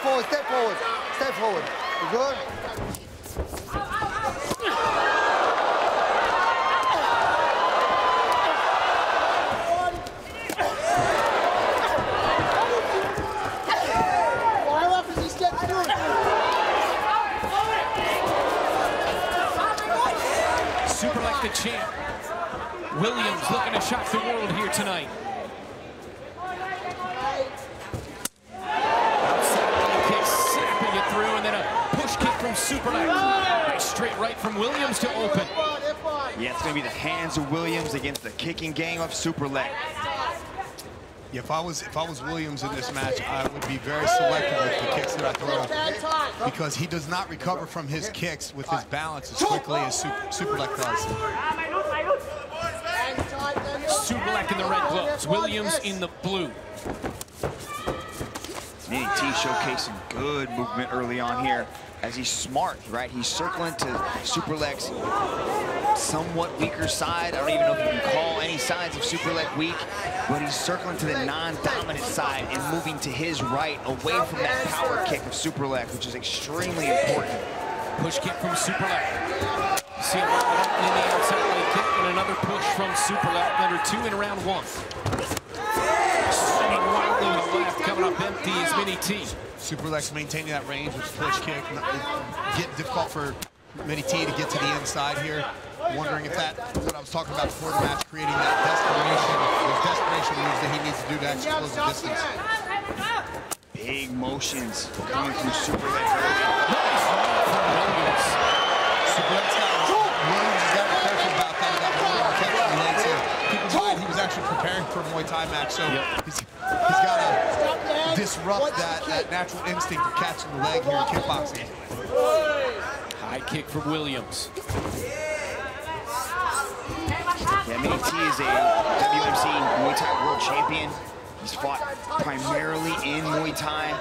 Step forward, step forward, step forward, step forward. You good? Why up as he steps through? Superlek the champ. Williams looking to shock the world here tonight. Outside low kick, snapping it through, and then a push kick from Superlek. Nice straight right from Williams to open. Yeah, it's going to be the hands of Williams against the kicking game of Superlek. Yeah, if I was if I was Williams in this match, I would be very selective with the kicks that I throw because he does not recover from his kicks with his balance as quickly as Super, Superlek does. Superlek in the red gloves, Williams in the blue. Mini T showcasing good movement early on here as he's smart, right? He's circling to Superlek's somewhat weaker side. I don't even know if you can call any sides of Superlek weak, but he's circling to the non-dominant side and moving to his right away from that power kick of Superlek, which is extremely important. Push kick from Superlek. See a lot of opening the outside leg kick and another push from Superlek. Number two in round one. Swinging left, coming up empty is Mini T. Superlek's maintaining that range with push kick. Not- it- Get difficult for Mini T to get to the inside here. Wondering if that, what I was talking about before the match, creating that desperation, those desperation moves that he needs to do to actually close the distance. Big motions coming from Superlek early. Nice run from Williams. Superlek's got, Williams has got to be careful about that. He got one more catch on legs here. Keep in mind, he was actually preparing for a Muay Thai match, so he's, he's got to disrupt that, that natural instinct of catching the leg here in kickboxing. High kick from Williams. Yeah, Mini T is a WMC Muay Thai World Champion. He's fought primarily in Muay Thai.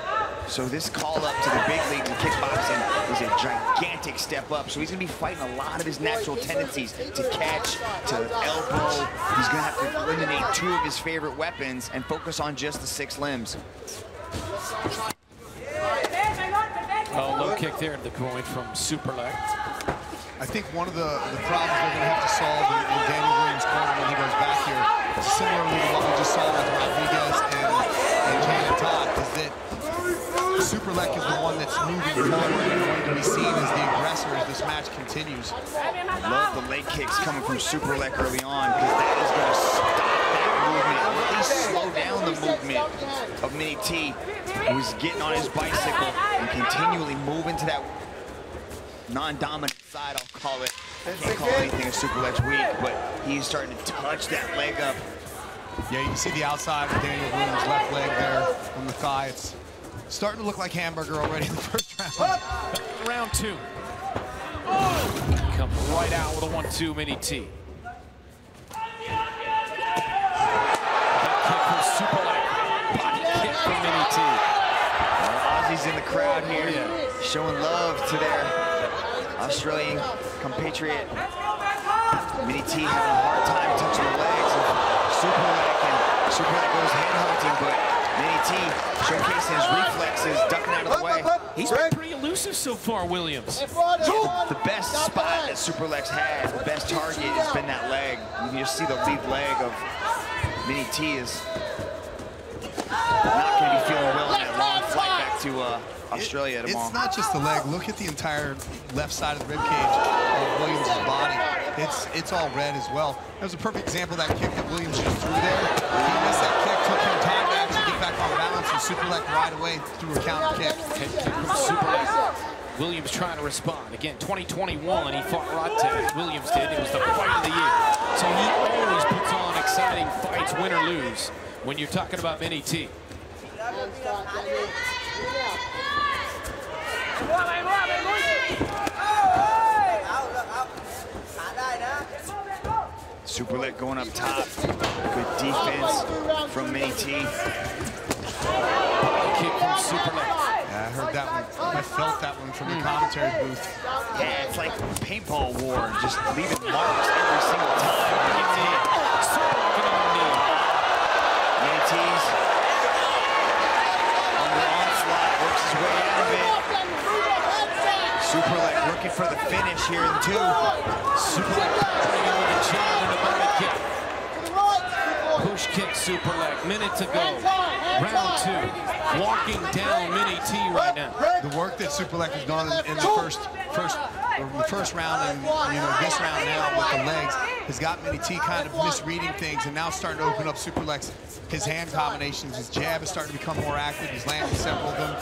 So this call up to the big league in kickboxing is a gigantic step up. So he's gonna be fighting a lot of his natural tendencies to catch, to elbow. He's gonna have to eliminate two of his favorite weapons and focus on just the six limbs. Oh, low kick there to the groin from Superlek. I think one of the, the problems they're going to have to solve in, in Danial Williams' corner when he goes back here, similarly to what we just saw with Rodriguez and, and Janet Todd, is that Superlek is the one that's moving forward and going to be seen as the aggressor as this match continues. Love the leg kicks coming from Superlek early on because that is going to stop that movement, or at least slow down the movement of Mini T, who's getting on his bicycle and continually moving to that non-dominant side, I'll call it. Can't call anything a Superlek's weak, but he's starting to touch that leg up. Yeah, you can see the outside of Danial Williams' left leg there on the thigh. It's starting to look like hamburger already in the first round. Round two. Comes right out with a one-two Mini T. That kick from Superlek. Body kick from Mini T. Aussies in the crowd here, showing love to their Australian compatriot. Mini T having a hard time touching the legs of Superlek, and Superlek goes headhunting, but Mini T showcasing his reflexes, ducking out of the way. He's been pretty elusive so far, Williams. The best spot that Superlek's had, the best target has been that leg. You can just see the lead leg of Mini T is not going to be uh, Australia tomorrow. It's not just the leg. Look at the entire left side of the rib cage of Williams' body. It's it's all red as well. That was a perfect example of that kick that Williams just threw there. He missed that kick, took him time to actually get back on balance, and Superlek right away threw a counter kick. Head kick from Superlek. Williams trying to respond. Again, 2021, he fought Rodtang. Williams did. It was the fight of the year. So he always puts on exciting fights, win or lose, when you're talking about Mini T. Superlek going up top. Good defense from T. Kick from. Yeah, I heard that one. I felt that one from the commentary booth. Yeah, it's like paintball war, just leaving marks every single time he gets hit. Superlek on the knee. Mini T's on the onslaught. looking for the finish here in two. Superlek bringing with a jab and a body kick. The. Push kick, Superlek. Minute to go. Round two. Walking down Mini T right now. The work that Superlek has done in, in the first first the first round and you know this round now with the legs has got Mini T kind of misreading things and now starting to open up Superlek's his hand combinations. His jab is starting to become more active. He's landing several of them.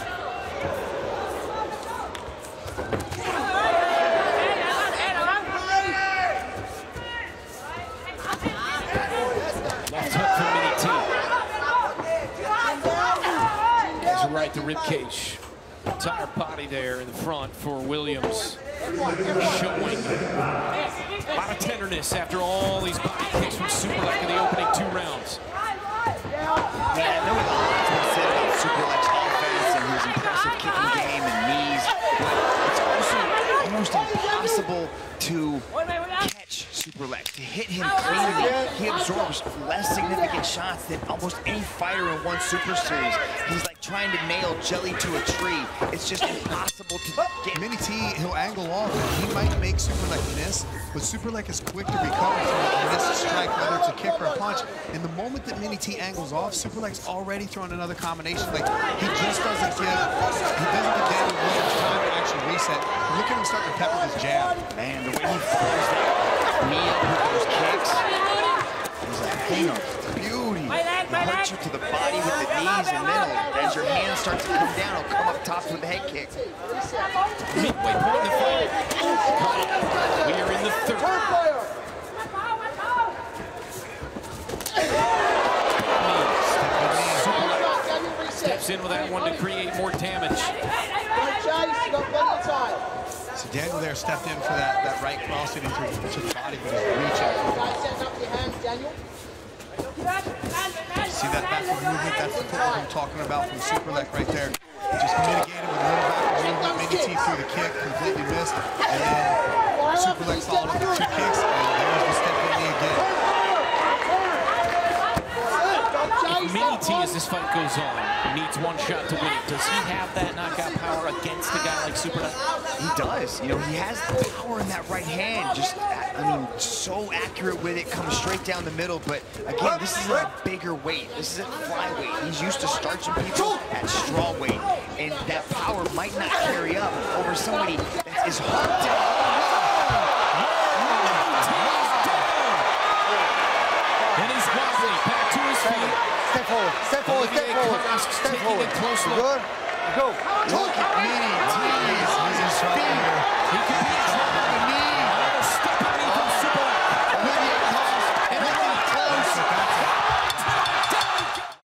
Left hook from Mini T. Has a right to rib cage. Entire body there in the front for Williams. Showing a lot of tenderness after all these body kicks from Superlek in the opening two rounds. Man, there was a lot to be said about Superlek's offense and his impressive kicking game and knees, but it's also almost impossible to catch Superlek, to hit him cleanly. He absorbs less significant shots than almost any fighter in one Super Series. He's like trying to nail jelly to a tree. It's just impossible to get Mini T, he'll angle off. He might make Superlek miss, but Superlek is quick to recover from a missed strike, whether it's a kick or a punch. In the moment that Mini T angles off, Superlek's already throwing another combination. Like he just doesn't give, he doesn't give Danial Williams time to actually reset. Look at him start to pepper his jab. Man, the way he follows that knee up with those kicks is a thing of beauty. He'll hurt you to the body with the knees, and then as your hands start to come down, he'll come up top with the head kick. Midway point in the fight. We are in the third. Third player. Right, Danial, reset. Steps in with that one to create more damage. Don't chase, you got plenty of time. So Danial there stepped in for that, that right cross into, into the body, but he's reaching. See that backward movement? That's the footwork I'm talking about from Superlek right there. Just mitigated with a little backward movement. Mini T through the kick, completely missed. And then Superlek followed up with two kicks, and there's the step in knee again. Don't chase, Mini don't T, as this fight goes on, needs one shot to win. Does he have that knockout power against a guy like Superlek? He does. You know, he has the power in that right hand. Just, I mean, so accurate with it, comes straight down the middle. But again, this is a bigger weight. This isn't flyweight. He's used to starching people at straw weight. And that power might not carry up over somebody that is to And he's wobbly, back to his feet. Step forward. Step forward. Step forward. Step forward. close look. Good. Go. Look at Mini He's in trouble here. He could be in trouble. the knee.